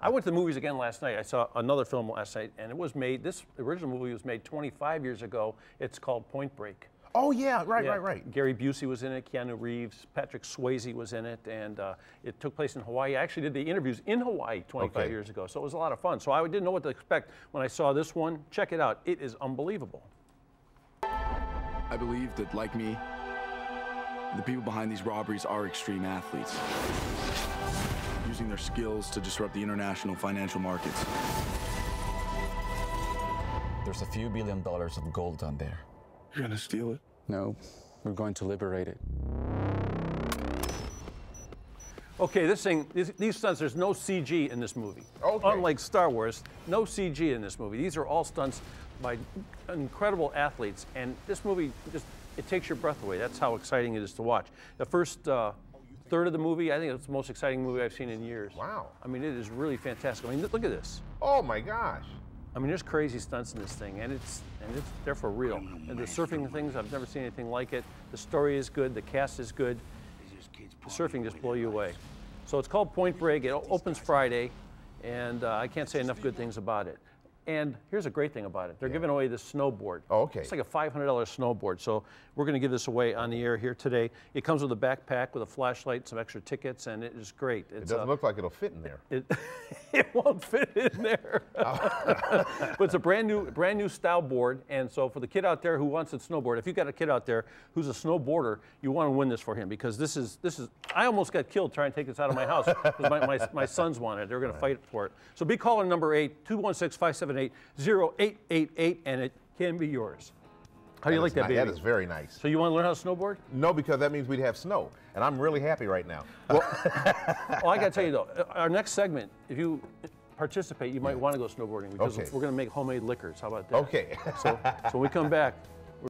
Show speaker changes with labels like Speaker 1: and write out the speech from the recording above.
Speaker 1: I went to the movies again last night. I saw another film last night, and it was made. This original movie was made 25 years ago. It's called Point Break.
Speaker 2: Oh yeah, right,
Speaker 1: Yeah,
Speaker 2: right, right.
Speaker 1: Gary Busey was in it. Keanu Reeves, Patrick Swayze was in it, and uh, it took place in Hawaii. I actually did the interviews in Hawaii 25
Speaker 2: Okay.
Speaker 1: years ago, so it was a lot of fun. So I didn't know what to expect when I saw this one. Check it out. It is unbelievable.
Speaker 3: I believe that, like me, the people behind these robberies are extreme athletes, using their skills to disrupt the international financial markets.
Speaker 4: There's a few billion dollars of gold down there.
Speaker 3: You're gonna steal it?
Speaker 5: No, we're going to liberate it.
Speaker 1: Okay, this thing, these, these stunts, there's no CG in this movie.
Speaker 2: Okay.
Speaker 1: Unlike Star Wars, no CG in this movie. These are all stunts by incredible athletes, and this movie just, it takes your breath away. That's how exciting it is to watch. The first uh, third of the movie, I think it's the most exciting movie I've seen in years.
Speaker 2: Wow.
Speaker 1: I mean, it is really fantastic. I mean, look at this.
Speaker 2: Oh my gosh.
Speaker 1: I mean, there's crazy stunts in this thing, and it's and it's they're for real. And the surfing things, I've never seen anything like it. The story is good, the cast is good. The surfing just blow you away. So it's called Point Break. It opens Friday, and uh, I can't say enough good things about it. And here's a great thing about it: they're giving away this snowboard.
Speaker 2: Oh, okay.
Speaker 1: It's like a $500 snowboard. So we're going to give this away on the air here today. It comes with a backpack with a flashlight, some extra tickets, and it is great.
Speaker 2: It doesn't
Speaker 1: uh,
Speaker 2: look like it'll fit in there.
Speaker 1: it, it won't fit in there. but it's a brand new, brand new style board, and so for the kid out there who wants a snowboard, if you've got a kid out there who's a snowboarder, you want to win this for him because this is this is. I almost got killed trying to take this out of my house because my, my, my sons wanted it. They're going to fight for it. So be caller number eight, 216-578-0888, and it can be yours. How do you
Speaker 2: That
Speaker 1: like that, baby?
Speaker 2: That is very nice.
Speaker 1: so you want to learn how to snowboard?
Speaker 2: No, because that means we'd have snow, and I'm really happy right now.
Speaker 1: Well, I got to tell you though, uh, our next segment, if you participate, you might want to go snowboarding because
Speaker 2: Okay.
Speaker 1: we're going to make homemade liquors. How about that?
Speaker 2: Okay.
Speaker 1: So, so when we come back,